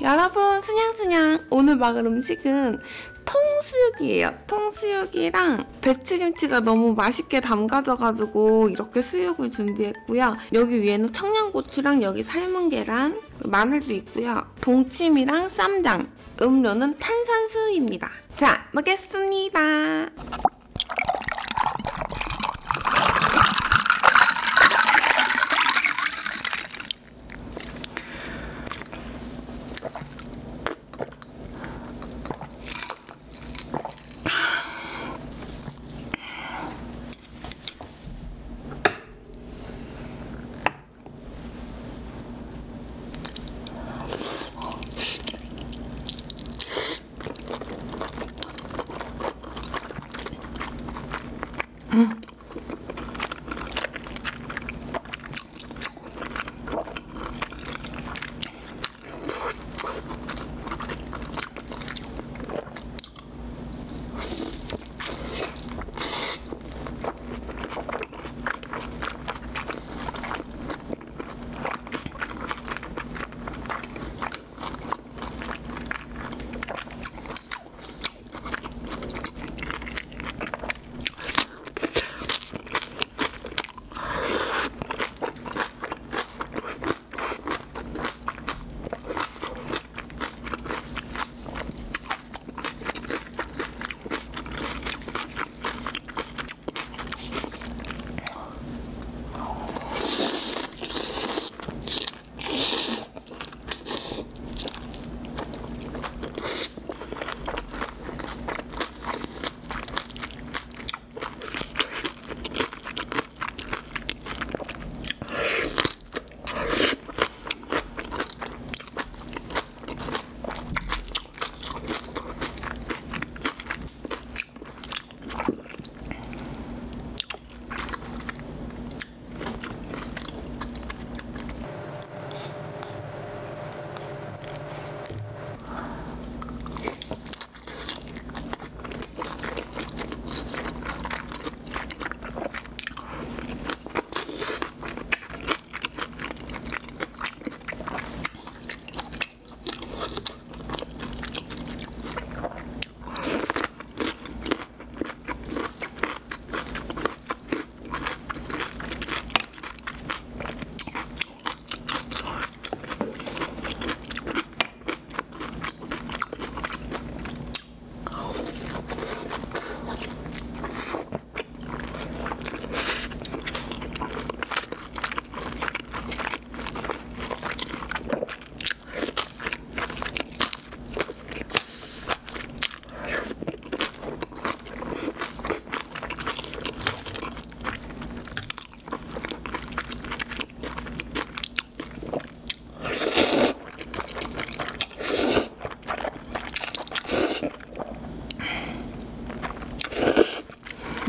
여러분 순양순양 오늘 먹을 음식은 통수육이에요. 통수육이랑 배추김치가 너무 맛있게 담가져가지고 이렇게 수육을 준비했고요. 여기 위에는 청양고추랑 여기 삶은 계란, 마늘도 있고요. 동치미랑 쌈장, 음료는 탄산수입니다. 자, 먹겠습니다.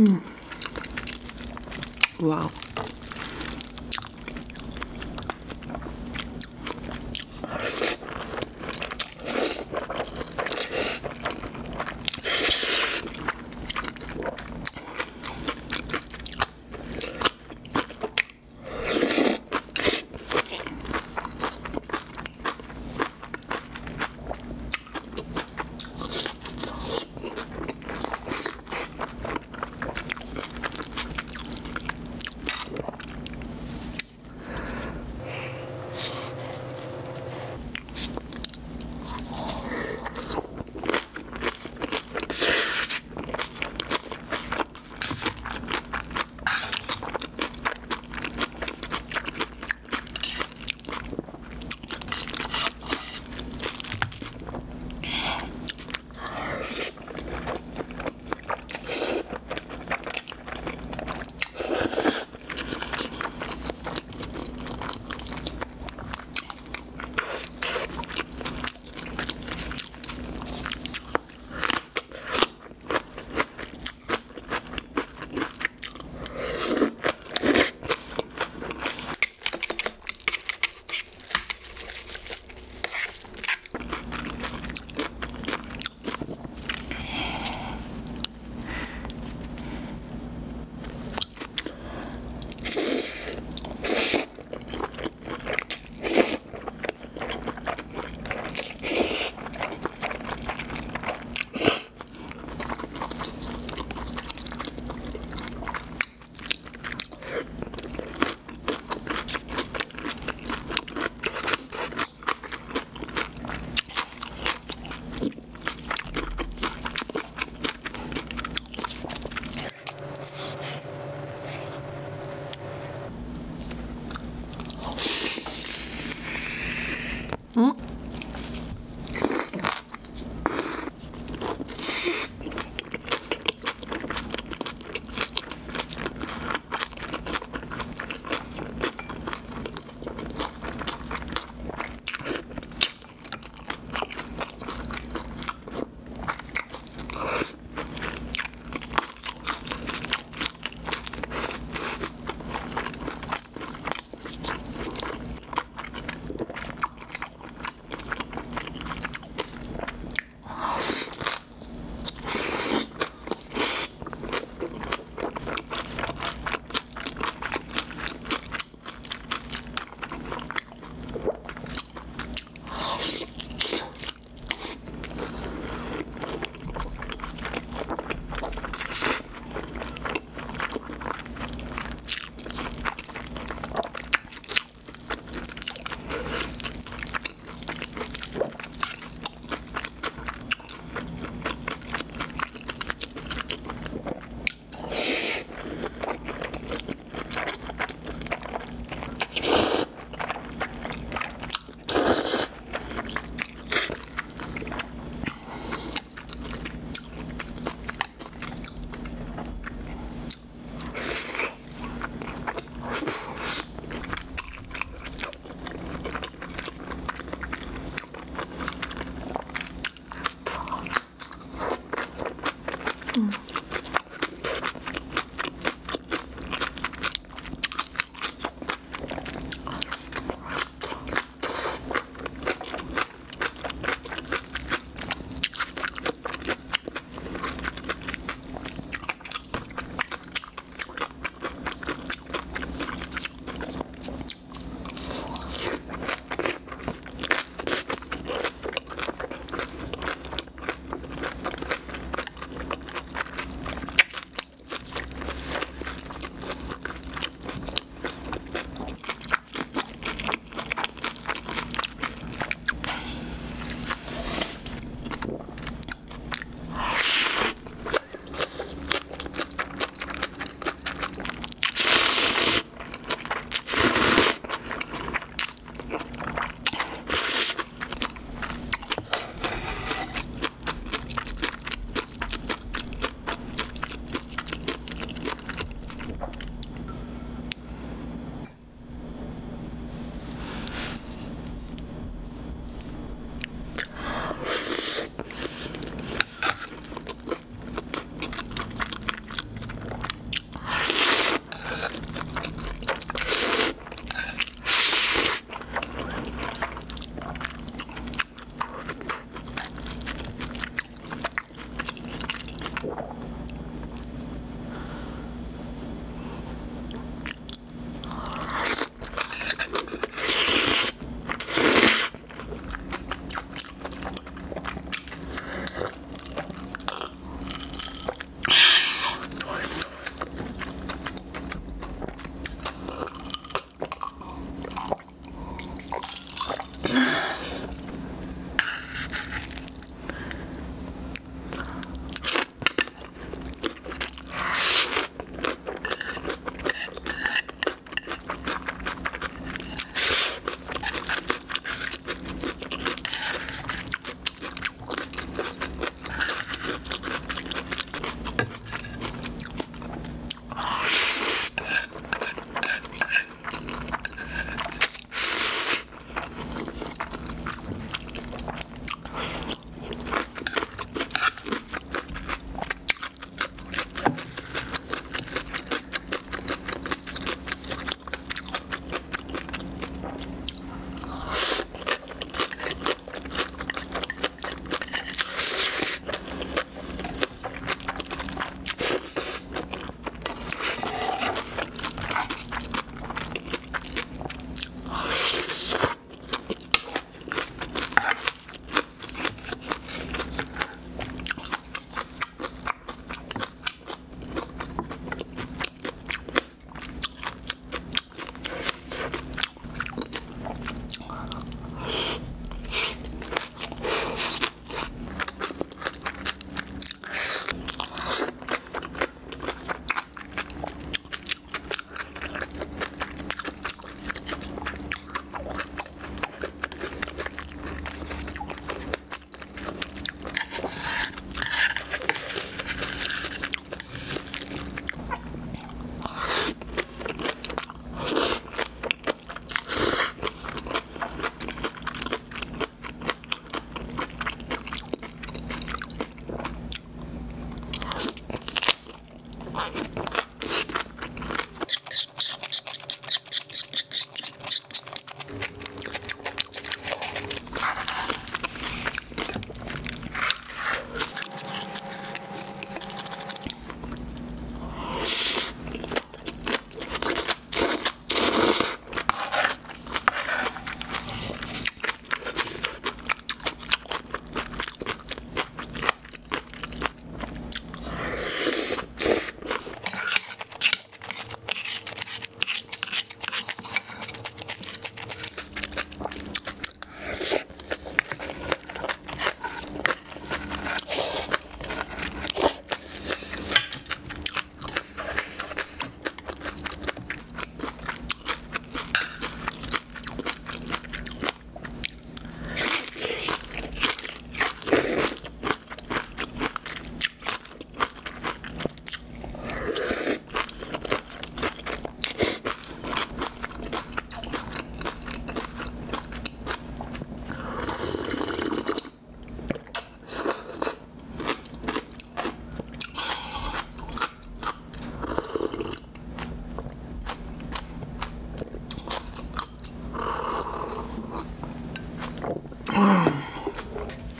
Mm. Wow.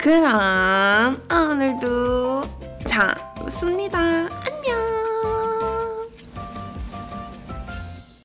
그럼 오늘도.